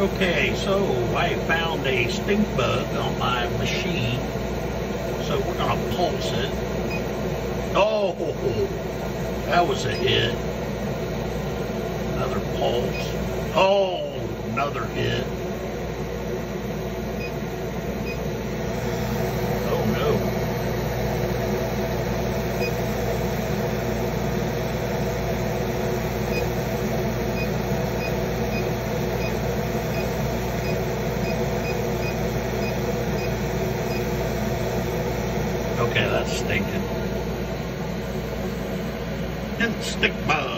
Okay, so I found a stink bug on my machine. So we're gonna pulse it. Oh, that was a hit. Another pulse. Oh, another hit. Oh no. Okay, that's stinking. Stick my